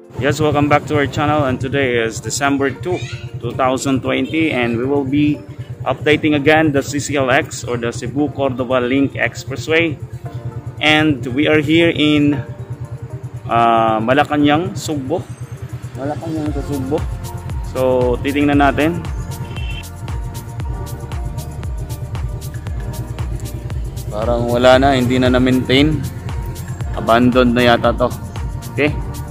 Yes, welcome back to our channel and today is December 2, 2020 and we will be updating again the CCLX or the Cebu Cordova Link Expressway. And we are here in uh, Malacanang, Sugbo. Malacanang sa Sugbo. So titingnan natin. Parang wala na, hindi na na-maintain. Abandoned na yata to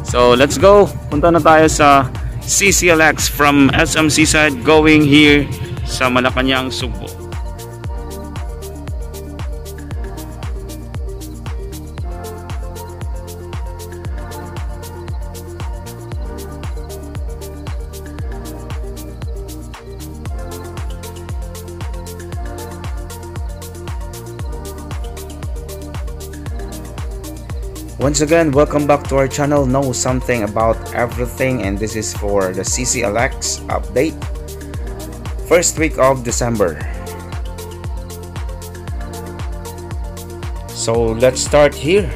So let's go. Punta na tayo sa CCLX from SMC side going here sa Malacanang, Sugbo. Once again, welcome back to our channel Know Something About Everything and this is for the CCLX update. First week of December. So let's start here.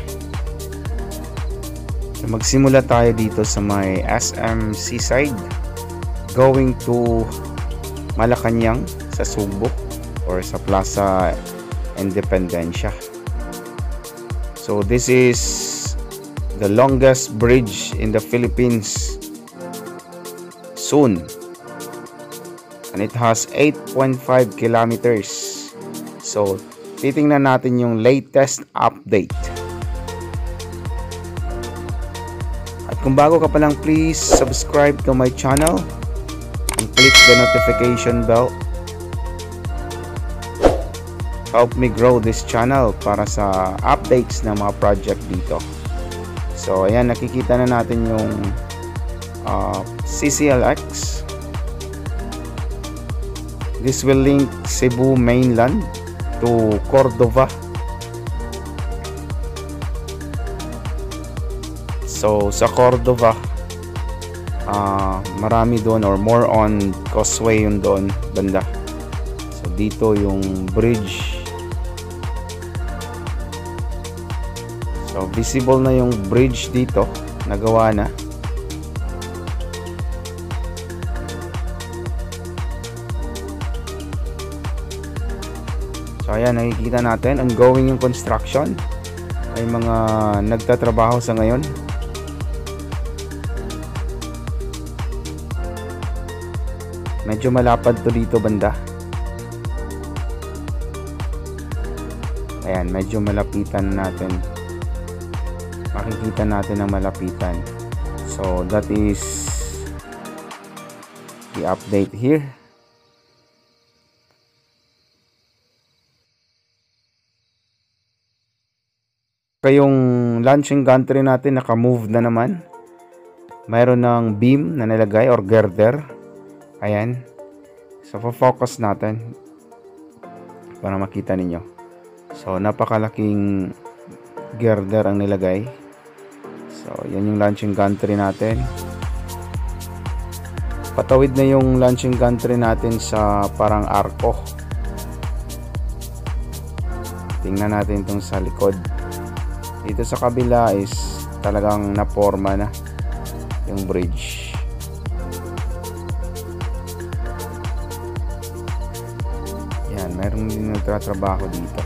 So, magsimula tayo dito sa may SMC side going to Malacanang sa Subo or sa Plaza Independencia. So this is the longest bridge in the Philippines soon. And it has 8.5 kilometers. So titingnan natin yung latest update. At kung bago ka pa lang please subscribe to my channel and click the notification bell. Help me grow this channel para sa updates ng mga project dito So, ayan, nakikita na natin yung uh, CCLX. This will link Cebu mainland to Cordova. So, sa Cordova, uh, marami doon or more on causeway yun doon, banda. So, dito yung bridge So visible na yung bridge dito, nagawa na. So ayan, nakikita natin, ongoing yung construction. May mga nagtatrabaho sa ngayon. Medyo malapad to dito banda. Ayan, medyo malapitan natin makikita natin ang malapitan. So that is the update here. Kayong launching gantry natin naka-move na naman. Mayroon ng beam na nilagay or girder. Ayan. So focus natin para makita ninyo. So napakalaking girder ang nilagay So, yan yung launching gantry natin. Patawid na yung launching gantry natin sa parang arco. Tingnan natin itong sa likod. Dito sa kabila is talagang naporma na yung bridge. Yan, mayroon din nagtatrabaho dito.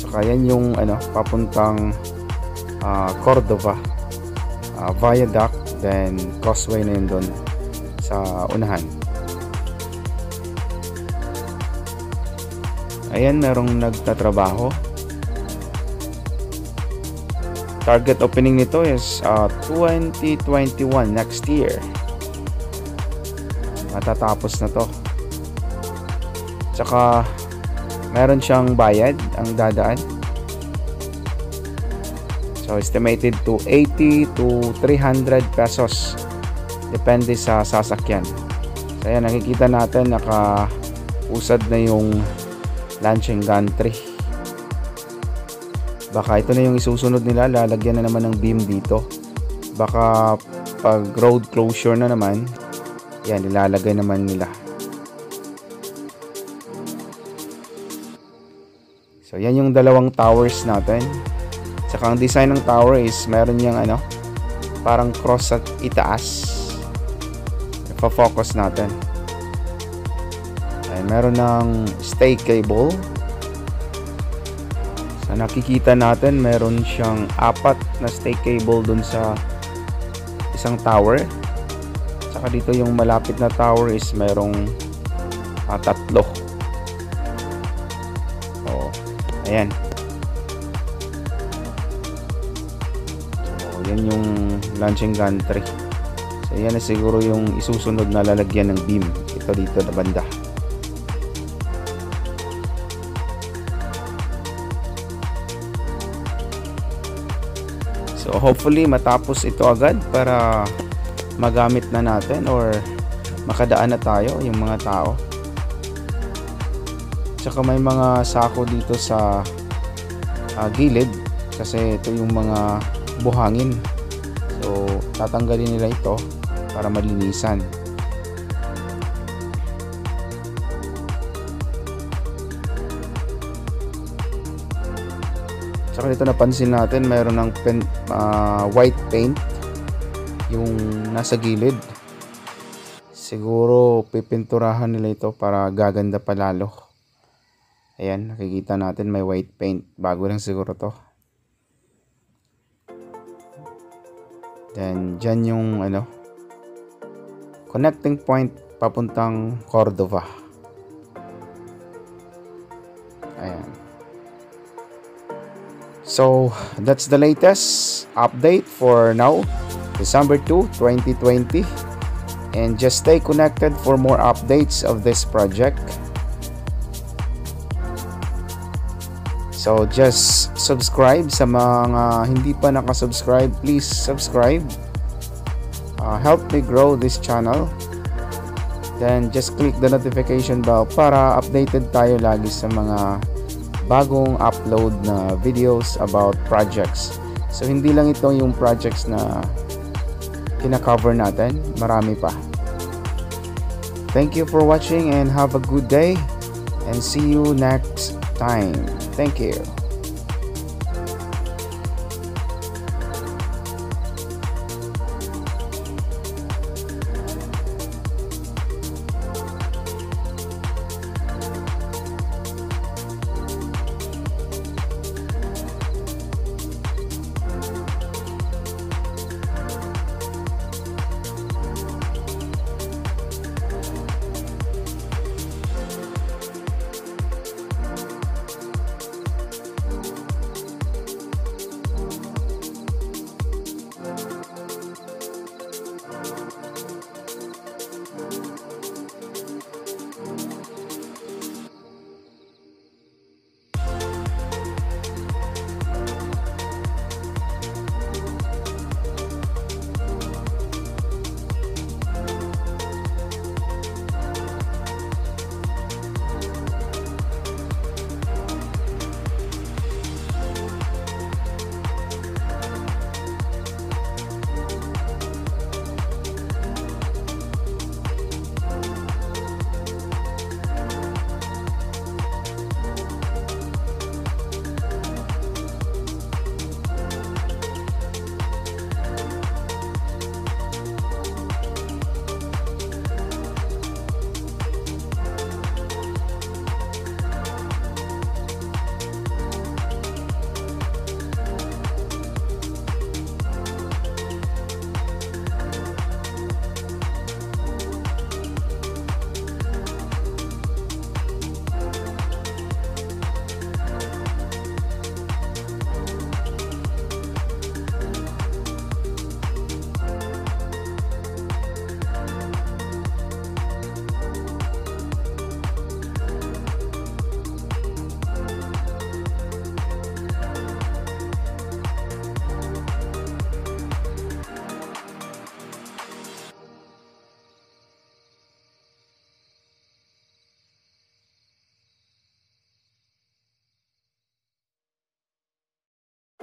Saka yan yung ano, papuntang uh, Cordova uh, viaduct then causeway na yun doon sa unahan. Ayan merong nagtatrabaho. Target opening nito is uh, 2021 next year. Matatapos na to. Tsaka meron siyang bayad ang dadaan So estimated to 80 to 300 pesos depende sa sasakyan. So ayan nakikita natin naka usad na yung launching gantry. Baka ito na yung isusunod nila, lalagyan na naman ng beam dito. Baka pag road closure na naman, yan ilalagay naman nila. So yan yung dalawang towers natin. Saka ang design ng tower is meron niyang ano parang cross at itaas. Ipa-focus natin. Ay, meron ng stay cable. Sa nakikita natin, meron siyang apat na stay cable dun sa isang tower. Saka dito yung malapit na tower is merong uh, tatlo. Oh, ayan. Yan yung launching gantry. So, yan na siguro yung isusunod na lalagyan ng beam. Ito dito na banda. So hopefully matapos ito agad para magamit na natin or makadaan na tayo yung mga tao. Tsaka may mga sako dito sa uh, gilid kasi ito yung mga buhangin. So tatanggalin nila ito para malinisan. Tsaka dito napansin natin mayroon ng pen, uh, white paint yung nasa gilid. Siguro pipinturahan nila ito para gaganda pa lalo. Ayan, nakikita natin may white paint. Bago lang siguro to. Then, dyan yung ano, connecting point papuntang Cordova. Ayan. So, that's the latest update for now, December 2, 2020. And just stay connected for more updates of this project. So, just subscribe sa mga hindi pa nakasubscribe. Please subscribe. Uh, help me grow this channel. Then, just click the notification bell para updated tayo lagi sa mga bagong upload na videos about projects. So hindi lang ito yung projects na kina-cover natin, marami pa. Thank you for watching and have a good day and see you next time. Thank you.